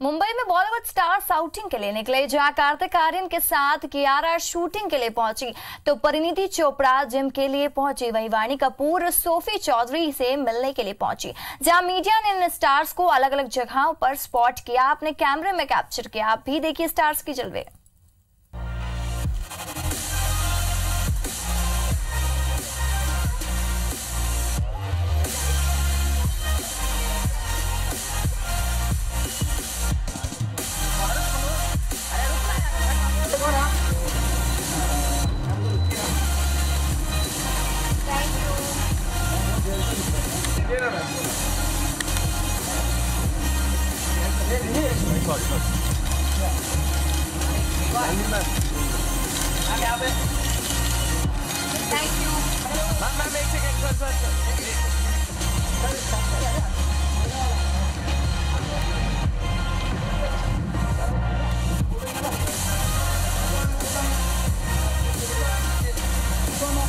मुंबई में Bollywood star shouting के लिए निकले जहाँ कार्तिक आर्यन के साथ कियारा शूटिंग के लिए पहुँची तो परिणीति चोपड़ा जिम के लिए पहुँची, वही वाणी कपूर सोफी चौधरी से मिलने के लिए पहुँची, जहाँ मीडिया ने इन स्टार्स को अलग अलग जगहों पर स्पॉट किया, अपने कैमरे में कैप्चर किया। आप भी देखिए स्टार्स की जलवे। Look, look. I have it. Thank you. Ma'am, ma'am, ek second, sir, sir, Come on.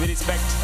we respect.